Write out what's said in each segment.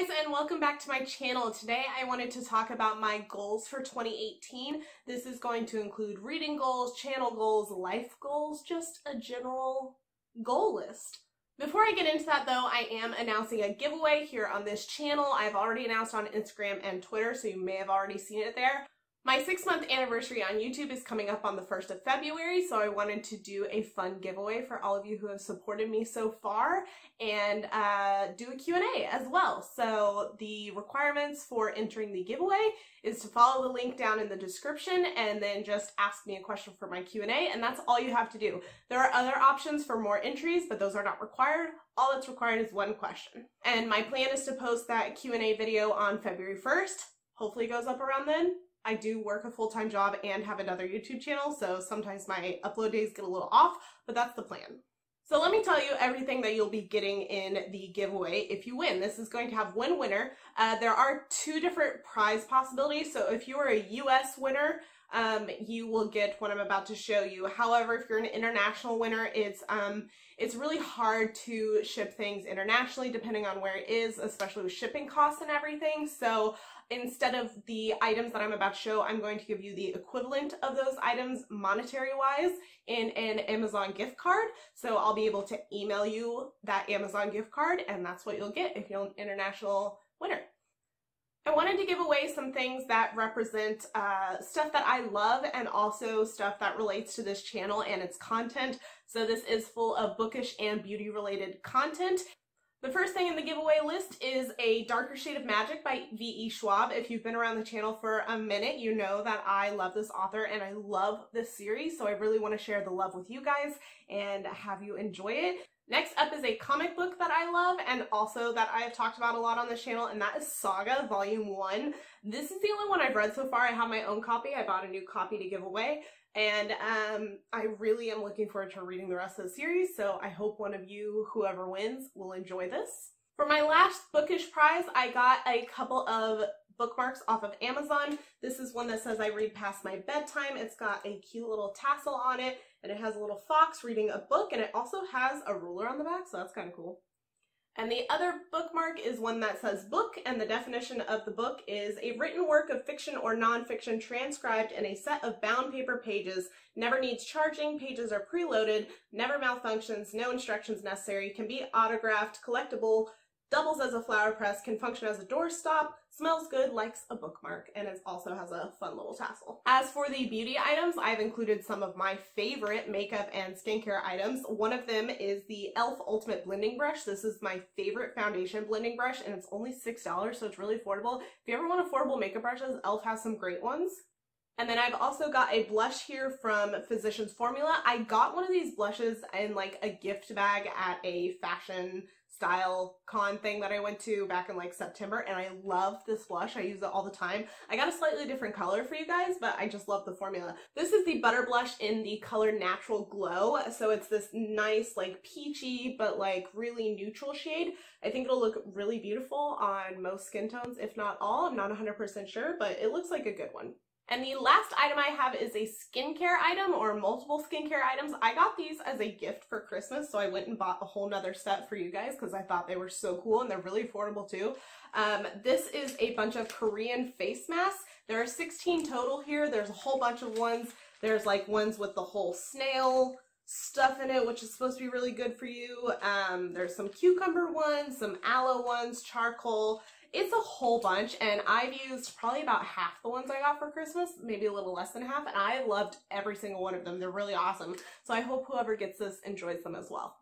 guys and welcome back to my channel. Today I wanted to talk about my goals for 2018. This is going to include reading goals, channel goals, life goals, just a general goal list. Before I get into that though, I am announcing a giveaway here on this channel. I've already announced on Instagram and Twitter, so you may have already seen it there. My six month anniversary on YouTube is coming up on the 1st of February, so I wanted to do a fun giveaway for all of you who have supported me so far and uh, do a Q&A as well. So the requirements for entering the giveaway is to follow the link down in the description and then just ask me a question for my Q&A and that's all you have to do. There are other options for more entries, but those are not required. All that's required is one question. And my plan is to post that Q&A video on February 1st. Hopefully goes up around then. I do work a full-time job and have another YouTube channel, so sometimes my upload days get a little off, but that's the plan. So let me tell you everything that you'll be getting in the giveaway if you win. This is going to have one winner. Uh, there are two different prize possibilities, so if you are a US winner, um, you will get what I'm about to show you. However, if you're an international winner, it's um, it's really hard to ship things internationally depending on where it is, especially with shipping costs and everything. So instead of the items that I'm about to show, I'm going to give you the equivalent of those items monetary wise in an Amazon gift card. So I'll be able to email you that Amazon gift card and that's what you'll get if you're an international winner. I wanted to give away some things that represent uh, stuff that I love and also stuff that relates to this channel and its content. So this is full of bookish and beauty related content. The first thing in the giveaway list is a Darker Shade of Magic by V.E. Schwab. If you've been around the channel for a minute, you know that I love this author and I love this series, so I really want to share the love with you guys and have you enjoy it. Next up is a comic book that I love and also that I have talked about a lot on this channel and that is Saga Volume 1. This is the only one I've read so far. I have my own copy. I bought a new copy to give away and um, I really am looking forward to reading the rest of the series so I hope one of you, whoever wins, will enjoy this. For my last bookish prize, I got a couple of bookmarks off of Amazon. This is one that says I read past my bedtime. It's got a cute little tassel on it and it has a little fox reading a book and it also has a ruler on the back, so that's kind of cool. And the other bookmark is one that says book, and the definition of the book is a written work of fiction or nonfiction transcribed in a set of bound paper pages, never needs charging, pages are preloaded, never malfunctions, no instructions necessary, can be autographed, collectible, doubles as a flower press, can function as a doorstop, smells good, likes a bookmark, and it also has a fun little tassel. As for the beauty items, I've included some of my favorite makeup and skincare items. One of them is the e.l.f. Ultimate Blending Brush. This is my favorite foundation blending brush, and it's only $6, so it's really affordable. If you ever want affordable makeup brushes, e.l.f. has some great ones. And then I've also got a blush here from Physicians Formula. I got one of these blushes in like a gift bag at a fashion style con thing that I went to back in like September and I love this blush. I use it all the time. I got a slightly different color for you guys, but I just love the formula. This is the Butter Blush in the color Natural Glow. So it's this nice like peachy but like really neutral shade. I think it'll look really beautiful on most skin tones, if not all. I'm not 100% sure, but it looks like a good one. And the last item I have is a skincare item or multiple skincare items. I got these as a gift for Christmas, so I went and bought a whole nother set for you guys because I thought they were so cool and they're really affordable too. Um, this is a bunch of Korean face masks. There are 16 total here. There's a whole bunch of ones. There's like ones with the whole snail stuff in it, which is supposed to be really good for you. Um, there's some cucumber ones, some aloe ones, charcoal, it's a whole bunch and I've used probably about half the ones I got for Christmas, maybe a little less than half, and I loved every single one of them. They're really awesome. So I hope whoever gets this enjoys them as well.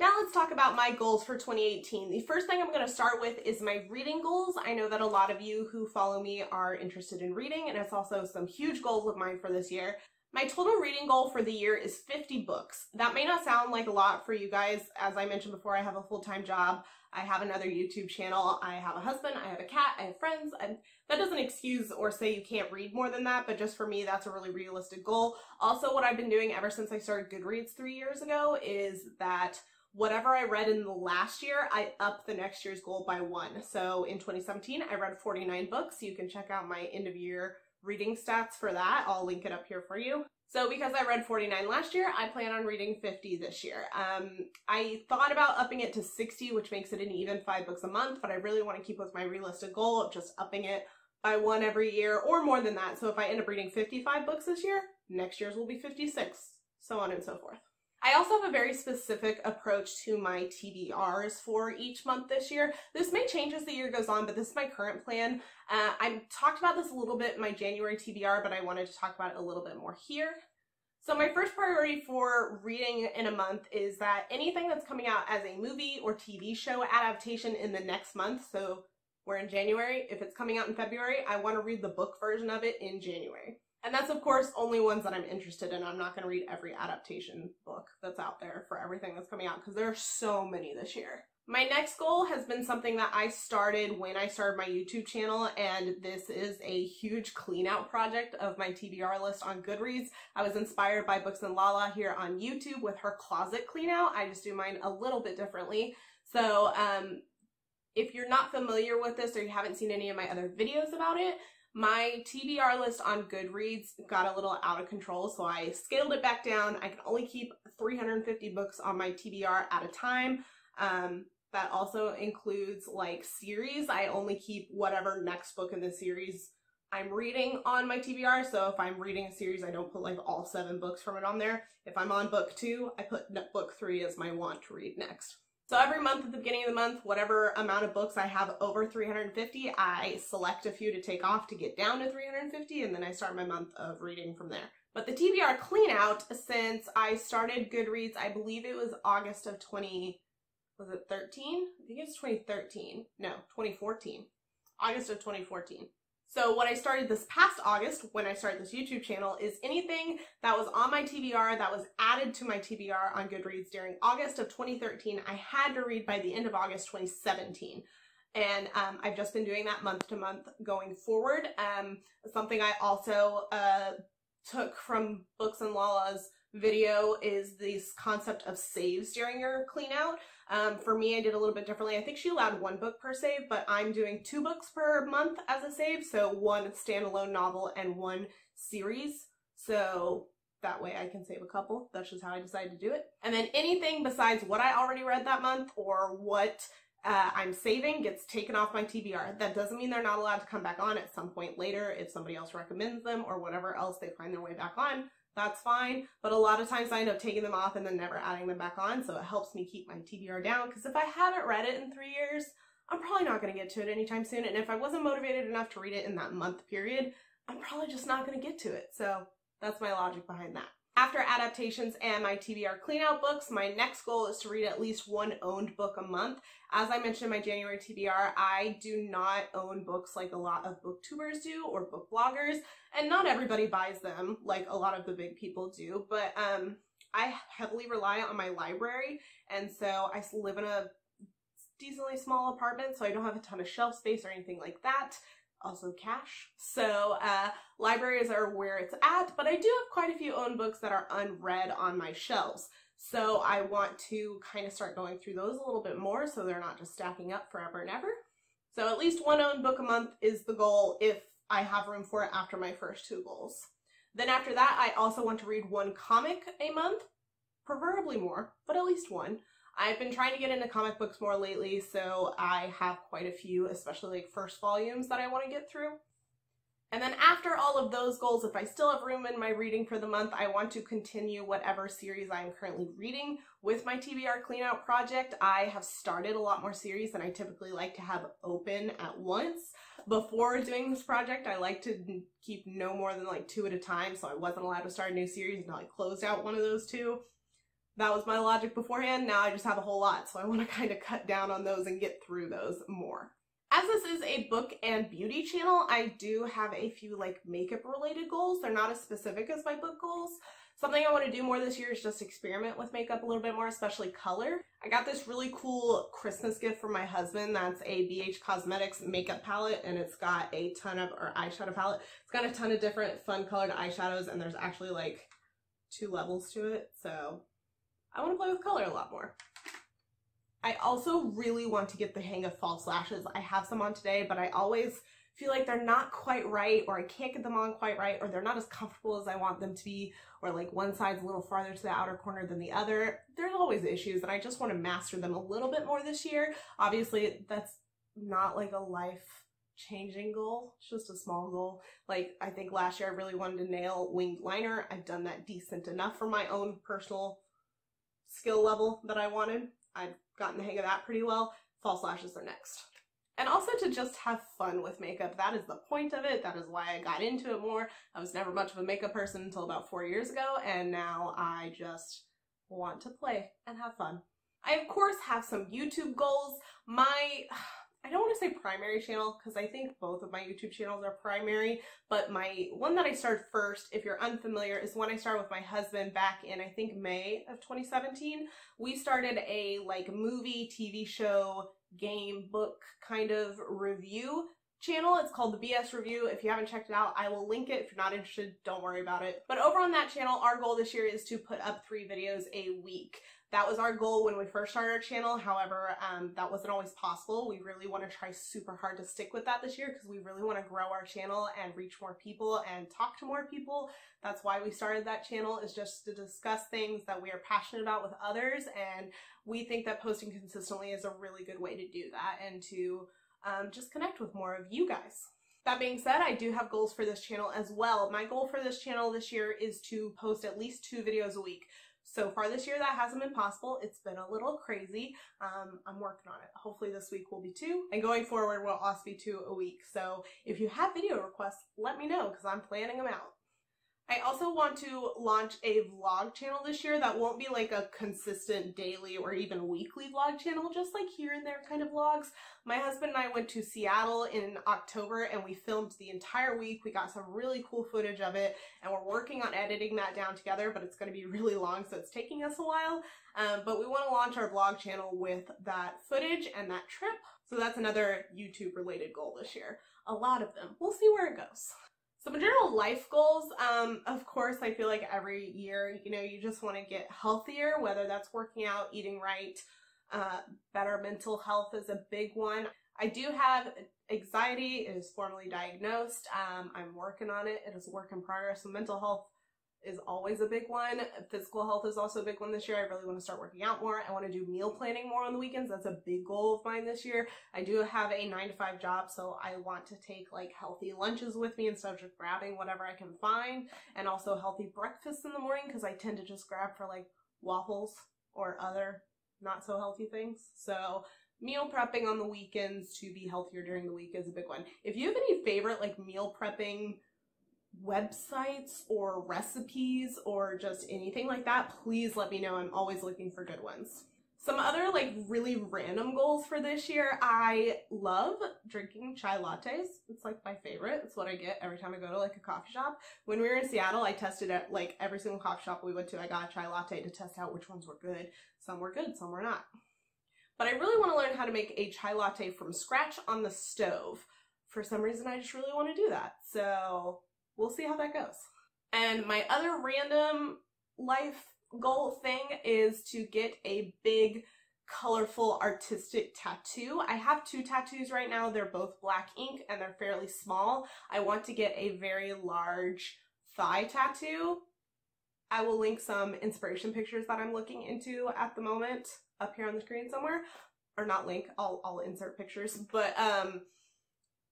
Now let's talk about my goals for 2018. The first thing I'm going to start with is my reading goals. I know that a lot of you who follow me are interested in reading and it's also some huge goals of mine for this year. My total reading goal for the year is 50 books. That may not sound like a lot for you guys. As I mentioned before, I have a full-time job. I have another YouTube channel. I have a husband. I have a cat. I have friends. And that doesn't excuse or say you can't read more than that, but just for me, that's a really realistic goal. Also, what I've been doing ever since I started Goodreads three years ago is that whatever I read in the last year, I up the next year's goal by one. So in 2017, I read 49 books. You can check out my end of year reading stats for that. I'll link it up here for you. So because I read 49 last year, I plan on reading 50 this year. Um, I thought about upping it to 60, which makes it an even five books a month, but I really want to keep with my realistic goal of just upping it by one every year or more than that. So if I end up reading 55 books this year, next year's will be 56, so on and so forth. I also have a very specific approach to my TBRs for each month this year. This may change as the year goes on, but this is my current plan. Uh, I talked about this a little bit in my January TBR, but I wanted to talk about it a little bit more here. So my first priority for reading in a month is that anything that's coming out as a movie or TV show adaptation in the next month, so we're in January, if it's coming out in February, I want to read the book version of it in January. And that's, of course, only ones that I'm interested in. I'm not going to read every adaptation book that's out there for everything that's coming out because there are so many this year. My next goal has been something that I started when I started my YouTube channel, and this is a huge clean out project of my TBR list on Goodreads. I was inspired by Books and Lala here on YouTube with her closet clean out. I just do mine a little bit differently. So, um, if you're not familiar with this or you haven't seen any of my other videos about it, my TBR list on Goodreads got a little out of control, so I scaled it back down. I can only keep 350 books on my TBR at a time. Um, that also includes like series. I only keep whatever next book in the series I'm reading on my TBR. So if I'm reading a series, I don't put like all seven books from it on there. If I'm on book two, I put book three as my want to read next. So every month at the beginning of the month, whatever amount of books I have over 350, I select a few to take off to get down to 350, and then I start my month of reading from there. But the TBR clean out, since I started Goodreads, I believe it was August of 20, was it 13? I think it's 2013. No, 2014. August of 2014. So what I started this past August when I started this YouTube channel is anything that was on my TBR that was added to my TBR on Goodreads during August of 2013, I had to read by the end of August 2017. And um, I've just been doing that month to month going forward. Um, something I also uh, took from Books and Lala's video is this concept of saves during your clean out. Um, for me, I did a little bit differently. I think she allowed one book per save, but I'm doing two books per month as a save. So one standalone novel and one series. So that way I can save a couple. That's just how I decided to do it. And then anything besides what I already read that month or what uh, I'm saving gets taken off my TBR. That doesn't mean they're not allowed to come back on at some point later if somebody else recommends them or whatever else they find their way back on that's fine. But a lot of times I end up taking them off and then never adding them back on, so it helps me keep my TBR down. Because if I haven't read it in three years, I'm probably not going to get to it anytime soon. And if I wasn't motivated enough to read it in that month period, I'm probably just not going to get to it. So that's my logic behind that. After adaptations and my TBR cleanout books, my next goal is to read at least one owned book a month. As I mentioned in my January TBR, I do not own books like a lot of booktubers do or book bloggers, and not everybody buys them like a lot of the big people do, but um, I heavily rely on my library, and so I live in a decently small apartment, so I don't have a ton of shelf space or anything like that also cash. So uh, libraries are where it's at, but I do have quite a few owned books that are unread on my shelves. So I want to kind of start going through those a little bit more so they're not just stacking up forever and ever. So at least one owned book a month is the goal if I have room for it after my first two goals. Then after that, I also want to read one comic a month, preferably more, but at least one. I've been trying to get into comic books more lately, so I have quite a few, especially like first volumes that I want to get through. And then after all of those goals, if I still have room in my reading for the month, I want to continue whatever series I am currently reading with my TBR cleanout project. I have started a lot more series than I typically like to have open at once. Before doing this project, I like to keep no more than like two at a time, so I wasn't allowed to start a new series until I closed out one of those two that was my logic beforehand. Now I just have a whole lot, so I want to kind of cut down on those and get through those more. As this is a book and beauty channel, I do have a few like makeup related goals. They're not as specific as my book goals. Something I want to do more this year is just experiment with makeup a little bit more, especially color. I got this really cool Christmas gift from my husband. That's a BH Cosmetics makeup palette, and it's got a ton of, or eyeshadow palette. It's got a ton of different fun colored eyeshadows, and there's actually like two levels to it. So I want to play with color a lot more. I also really want to get the hang of false lashes. I have some on today, but I always feel like they're not quite right or I can't get them on quite right or they're not as comfortable as I want them to be or like one side's a little farther to the outer corner than the other. There's always issues and I just want to master them a little bit more this year. Obviously that's not like a life changing goal. It's just a small goal. Like I think last year I really wanted to nail winged liner. I've done that decent enough for my own personal skill level that I wanted. I've gotten the hang of that pretty well. False lashes are next and also to just have fun with makeup. That is the point of it. That is why I got into it more. I was never much of a makeup person until about four years ago, and now I just want to play and have fun. I, of course, have some YouTube goals. My I don't want to say primary channel because I think both of my YouTube channels are primary, but my one that I started first, if you're unfamiliar, is when I started with my husband back in I think May of 2017. We started a like movie, TV show, game, book kind of review channel. It's called the BS Review. If you haven't checked it out, I will link it. If you're not interested, don't worry about it. But over on that channel, our goal this year is to put up three videos a week. That was our goal when we first started our channel. However, um, that wasn't always possible. We really want to try super hard to stick with that this year because we really want to grow our channel and reach more people and talk to more people. That's why we started that channel is just to discuss things that we are passionate about with others. And we think that posting consistently is a really good way to do that and to um, just connect with more of you guys. That being said, I do have goals for this channel as well. My goal for this channel this year is to post at least two videos a week. So far this year, that hasn't been possible. It's been a little crazy. Um, I'm working on it. Hopefully this week will be two, and going forward will also be two a week. So if you have video requests, let me know because I'm planning them out. I also want to launch a vlog channel this year that won't be like a consistent daily or even weekly vlog channel, just like here and there kind of vlogs. My husband and I went to Seattle in October and we filmed the entire week. We got some really cool footage of it and we're working on editing that down together, but it's going to be really long, so it's taking us a while. Um, but we want to launch our vlog channel with that footage and that trip. So that's another YouTube related goal this year. A lot of them. We'll see where it goes. Some general life goals, um, of course, I feel like every year, you know, you just want to get healthier, whether that's working out, eating right, uh, better mental health is a big one. I do have anxiety. It is formally diagnosed. Um, I'm working on it. It is a work in progress. So mental health is always a big one. Physical health is also a big one this year. I really want to start working out more. I want to do meal planning more on the weekends. That's a big goal of mine this year. I do have a nine to five job, so I want to take like healthy lunches with me instead of just grabbing whatever I can find, and also healthy breakfast in the morning because I tend to just grab for like waffles or other not so healthy things. So meal prepping on the weekends to be healthier during the week is a big one. If you have any favorite like meal prepping websites or recipes or just anything like that, please let me know. I'm always looking for good ones. Some other like really random goals for this year. I love drinking chai lattes. It's like my favorite. It's what I get every time I go to like a coffee shop. When we were in Seattle, I tested at like every single coffee shop we went to. I got a chai latte to test out which ones were good. Some were good, some were not. But I really want to learn how to make a chai latte from scratch on the stove. For some reason, I just really want to do that. So we'll see how that goes. And my other random life goal thing is to get a big colorful artistic tattoo. I have two tattoos right now. They're both black ink and they're fairly small. I want to get a very large thigh tattoo. I will link some inspiration pictures that I'm looking into at the moment up here on the screen somewhere. Or not link, I'll, I'll insert pictures. But um,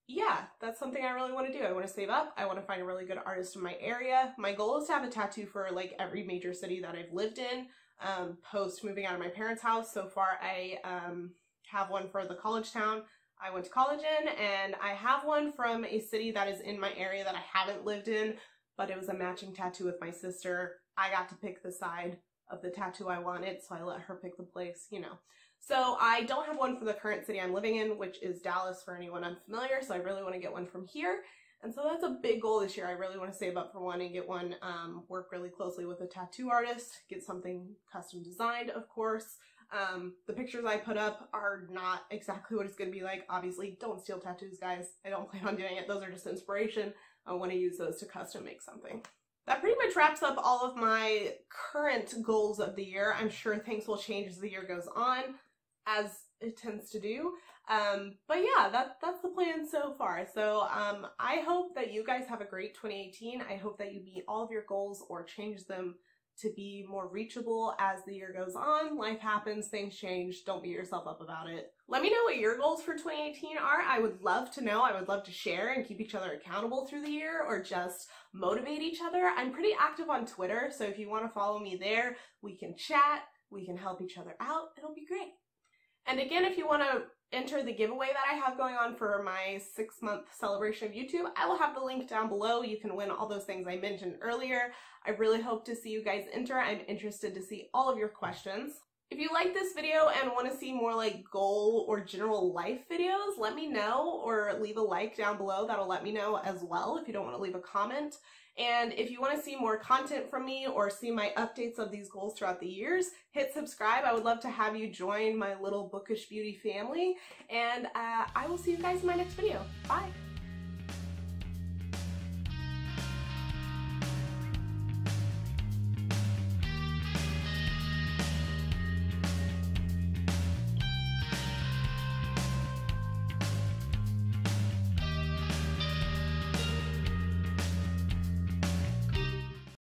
yeah, that's something I really want to do. I want to save up. I want to find a really good artist in my area. My goal is to have a tattoo for like every major city that I've lived in um, post moving out of my parents' house. So far, I um, have one for the college town I went to college in, and I have one from a city that is in my area that I haven't lived in, but it was a matching tattoo with my sister. I got to pick the side of the tattoo I wanted, so I let her pick the place, you know. So I don't have one for the current city I'm living in, which is Dallas for anyone unfamiliar, so I really want to get one from here. And so that's a big goal this year. I really want to save up for one and get one, um, work really closely with a tattoo artist, get something custom designed, of course. Um, the pictures I put up are not exactly what it's going to be like. Obviously, don't steal tattoos, guys. I don't plan on doing it. Those are just inspiration. I want to use those to custom make something. That pretty much wraps up all of my current goals of the year. I'm sure things will change as the year goes on as it tends to do. Um, but yeah, that, that's the plan so far. So um, I hope that you guys have a great 2018. I hope that you meet all of your goals or change them to be more reachable as the year goes on. Life happens, things change, don't beat yourself up about it. Let me know what your goals for 2018 are. I would love to know. I would love to share and keep each other accountable through the year or just motivate each other. I'm pretty active on Twitter, so if you want to follow me there, we can chat, we can help each other out. It'll be great. And again, if you want to enter the giveaway that I have going on for my six month celebration of YouTube, I will have the link down below. You can win all those things I mentioned earlier. I really hope to see you guys enter. I'm interested to see all of your questions. If you like this video and want to see more like goal or general life videos, let me know or leave a like down below. That'll let me know as well if you don't want to leave a comment. And if you want to see more content from me or see my updates of these goals throughout the years, hit subscribe. I would love to have you join my little bookish beauty family. And uh, I will see you guys in my next video. Bye.